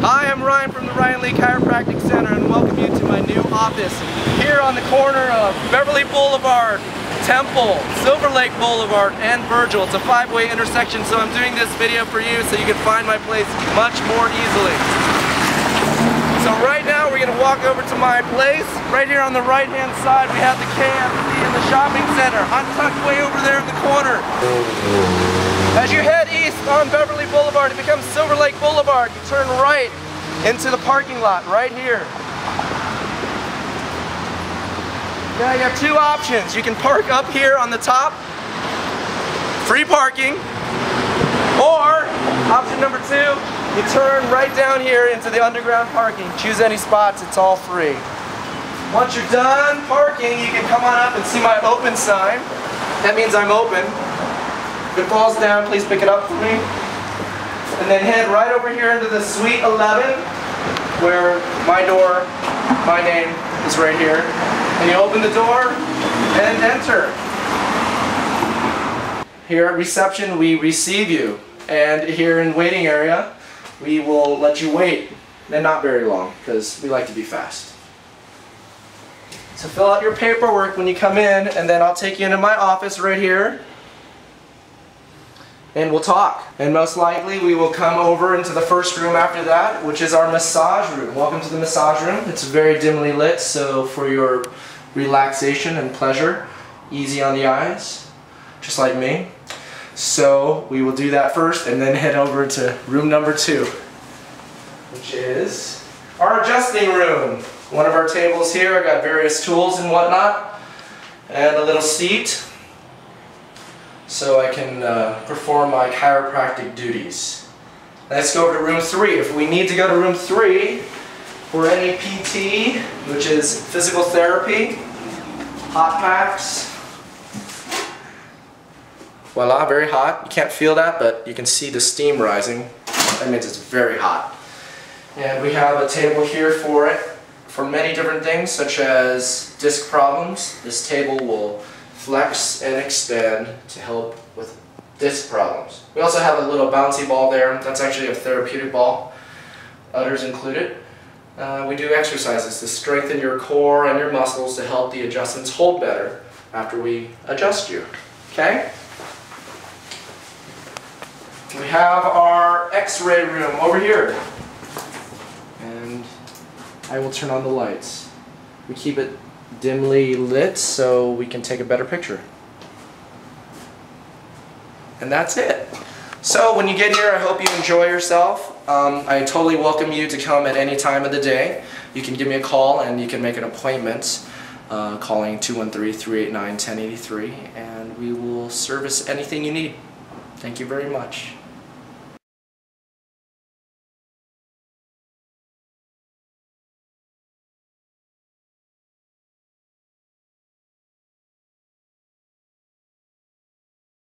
Hi, I'm Ryan from the Ryan Lee Chiropractic Center and welcome you to my new office here on the corner of Beverly Boulevard, Temple, Silver Lake Boulevard, and Virgil. It's a five-way intersection, so I'm doing this video for you so you can find my place much more easily. So right now we're going to walk over to my place. Right here on the right-hand side we have the KFC and the shopping center. I'm tucked way over there in the corner. As you head east on Beverly Boulevard, it becomes Silver Lake Boulevard. You turn right into the parking lot right here. Now you have two options. You can park up here on the top, free parking, or option number two, you turn right down here into the underground parking. Choose any spots, it's all free. Once you're done parking, you can come on up and see my open sign. That means I'm open. If it falls down, please pick it up for me. And then head right over here into the Suite 11, where my door, my name is right here. And you open the door and enter. Here at reception, we receive you. And here in waiting area, we will let you wait. And not very long, because we like to be fast. So fill out your paperwork when you come in, and then I'll take you into my office right here and we'll talk. And most likely we will come over into the first room after that, which is our massage room. Welcome to the massage room. It's very dimly lit, so for your relaxation and pleasure, easy on the eyes, just like me. So we will do that first and then head over to room number two, which is our adjusting room. One of our tables here, I got various tools and whatnot, and a little seat so I can uh, perform my chiropractic duties. Let's go over to room three. If we need to go to room three for any PT, which is physical therapy, hot packs, voila, very hot. You can't feel that, but you can see the steam rising. That means it's very hot. And we have a table here for it, for many different things, such as disc problems. This table will flex and expand to help with disc problems. We also have a little bouncy ball there. That's actually a therapeutic ball, udders included. Uh, we do exercises to strengthen your core and your muscles to help the adjustments hold better after we adjust you. Okay? We have our x-ray room over here. And I will turn on the lights. We keep it dimly lit so we can take a better picture. And that's it. So when you get here, I hope you enjoy yourself. Um, I totally welcome you to come at any time of the day. You can give me a call and you can make an appointment uh, calling 213-389-1083 and we will service anything you need. Thank you very much.